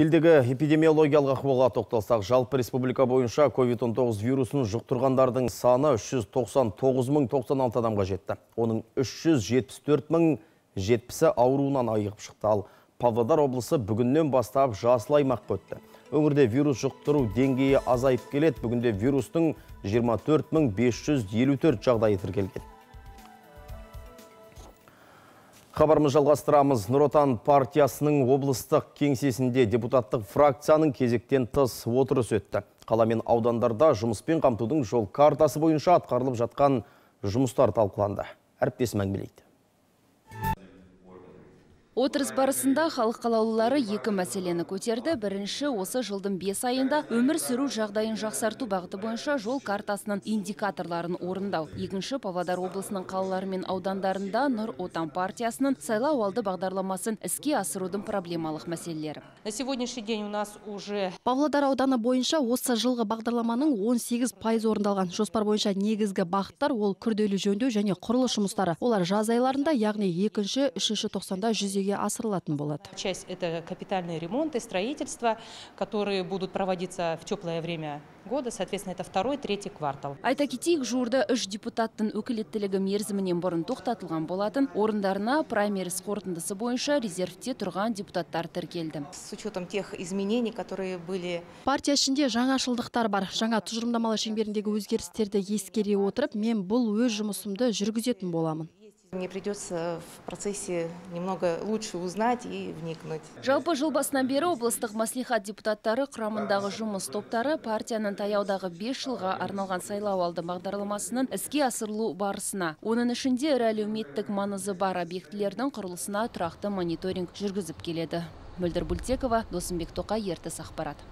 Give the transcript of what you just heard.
Елдегі эпидемиологиялық ахуалға тоқталсақ, жалпы республика бойынша COVID-19 вирусын жұқтырғандардың саны 399.096 адамға жетті. Оның 374.070-і ауруынан айығып шықты. Ал Павлодар облысы бүгіннен бастап жасыл аймаққа өтті. Өңірде вирус жұқтыру деңгейі азайып келеді. Бүгінде вирустың 24554 жағдайы тіркелген. Хабарымыз жалғастырамыз. Нұротан партиясының облыстық кеңсесінде депутаттық фракцияның кезектен тыс отырыс өтті. Қала мен аудандарда жұмыспен қамтудың жол картасы бойынша атқарылып жатқан жұмыстар талқыланды. Әріптесім әңгімелейді. Отырыс барысында халық қалаулылары екі мәселені көтерді. Бірінші осы жылдың 5 айында өмір сүру жағдайын жақсарту бағыты бойынша жол картасының индикаторларын орындау. Екінші Павлодар облысының қалалары мен аудандарында Нұр Отан партиясының сайлау алды бағдарламасын іске асырудың проблемалық мәселелері. На сегодняшний день у нас уже Павлодар ауданы бойынша осы жылғы бағдарламаның 18 пайыз орындалған. Жоспар бойынша негізгі бағыттар ол күрделі жөндеу және құрылыс жұмыстары. Олар жаз айларында, яғни екінші, үшінші тоқсанда жүзеге асырылатын болады. часть это капитальные ремонты, строительства, которые будут проводиться в теплое время года, соответственно, это второй, третий квартал. Айта кетейік, жуырда үш депутаттың өкілеттілігі мерзімінен бұрын тоқтатылған болатын. Орындарына праймерис қорытындысы бойынша резервте тұрған депутаттар тіркелді. с учетом тех изменений, которые были Партия ішінде жаңашылдықтар бар. Жаңа тұжырымдамалы шеңберіндегі өзгерістерді ескере отырып, мен бұл өз жұмысымды жүргізетін боламын. Мне придется в процессе немного лучше узнать и вникнуть. Жалпы жыл басынан бері облыстық маслихат депутаттары құрамындағы жұмыс топтары партияның таяудағы 5 жылға арналған сайлау алды бағдарламасының іске асырылу барысына. Оның ішінде әлеуметтік маңызы бар объектілердің құрылысына тұрақты мониторинг жүргізіп келеді. Мөлдір Бультекова, Досымбек Тоқай, ертіс ақпарат.